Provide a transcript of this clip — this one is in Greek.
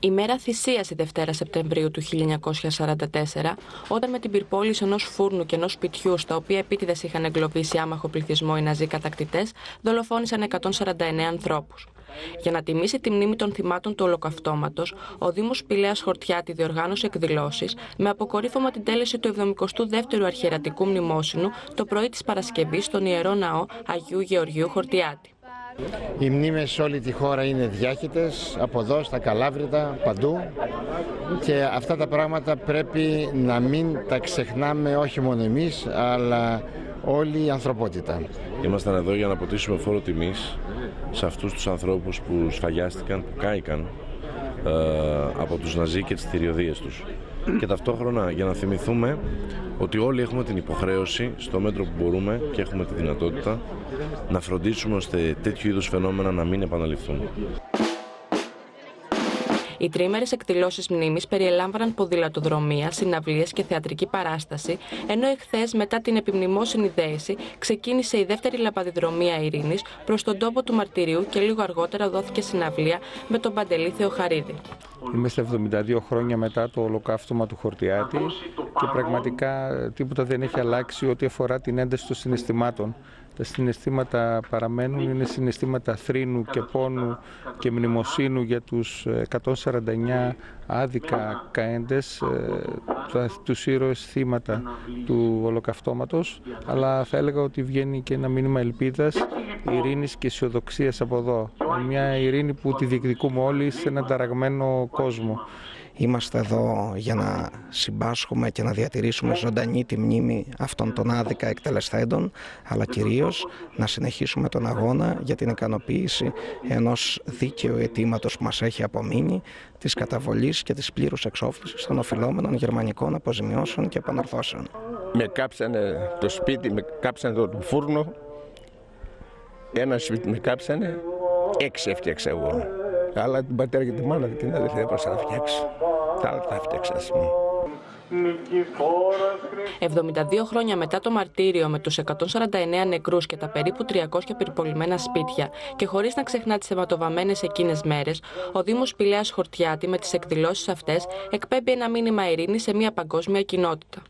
Η μέρα θυσίας η Δευτέρα Σεπτεμβρίου του 1944, όταν με την πυρπόληση ενός φούρνου και ενός σπιτιού, στα οποία επίτηδες είχαν εγκλωβίσει άμαχο πληθυσμό οι Ναζί κατακτητές, δολοφόνησαν 149 ανθρώπους. Για να τιμήσει τη μνήμη των θυμάτων του Ολοκαυτώματος, ο Δήμος Πηλέα Χορτιάτη διοργάνωσε εκδηλώσεις με αποκορύφωμα την τέλεση του 72ου Αρχιερατικού Μνημόσυνου το πρωί της Παρασκευής στον ιερό ναό Αγίου Γεωργίου Χορτιάτη. Οι μνήμες σε όλη τη χώρα είναι διάχυτες, από εδώ στα Καλάβρητα, παντού και αυτά τα πράγματα πρέπει να μην τα ξεχνάμε όχι μόνο εμείς αλλά όλη η ανθρωπότητα. Ήμασταν εδώ για να ποτίσουμε φόρο τιμής σε αυτούς τους ανθρώπους που σφαγιάστηκαν, που κάηκαν ε, από τους Ναζί και τις θηριωδίες τους. Και ταυτόχρονα για να θυμηθούμε ότι όλοι έχουμε την υποχρέωση στο μέτρο που μπορούμε και έχουμε τη δυνατότητα να φροντίσουμε ώστε τέτοιου είδους φαινόμενα να μην επαναληφθούν. Οι τρίμερες εκδηλώσεις μνήμης περιελάμβαναν ποδηλατοδρομία, συναυλίες και θεατρική παράσταση, ενώ εχθές, μετά την επιμνημόσυνη δέηση, ξεκίνησε η δεύτερη λαπαδιδρομία ειρήνης προς τον τόπο του μαρτυρίου και λίγο αργότερα δόθηκε συναυλία με τον Παντελή Θεοχαρίδη. Είμαστε 72 χρόνια μετά το ολοκαύτωμα του Χορτιάτη και πραγματικά τίποτα δεν έχει αλλάξει ό,τι αφορά την ένταση των συναισθημάτων. Τα συναισθήματα παραμένουν, είναι συναισθήματα θρήνου και πόνου και μνημοσύνου για τους 149 άδικα καέντες, ε, τους ήρωες θύματα του ολοκαυτώματος, αλλά θα έλεγα ότι βγαίνει και ένα μήνυμα ελπίδας, ειρήνης και αισιοδοξίας από εδώ. Μια ειρήνη που τη διεκδικούμε όλοι σε έναν ταραγμένο κόσμο. Είμαστε εδώ για να συμπάσχουμε και να διατηρήσουμε ζωντανή τη μνήμη αυτών των άδικα εκτελεσθέντων, αλλά κυρίως να συνεχίσουμε τον αγώνα για την ικανοποίηση ενός δίκαιου αιτήματος που μας έχει απομείνει, της καταβολής και της πλήρους εξόφλησης των οφειλόμενων γερμανικών αποζημιώσεων και επανορθώσεων. Με κάψανε το σπίτι, με κάψανε το φούρνο, ένα σπίτι με κάψανε, έξι έφτιαξα εγώ. Αλλά την πατέρα και τη μάνα και την αδερφή έπασα να φτιάξει. Τα άλλα τα φτιάξα, ας πούμε. 72 χρόνια μετά το μαρτύριο με τους 149 νεκρούς και τα περίπου 300 περιπολιμένα σπίτια και χωρίς να ξεχνά τις αιματοβαμμένες εκείνες μέρες, ο Δήμος Πηλέας Χορτιάτη με τις εκδηλώσεις αυτές εκπέμπει ένα μήνυμα ειρήνης σε μια παγκόσμια κοινότητα.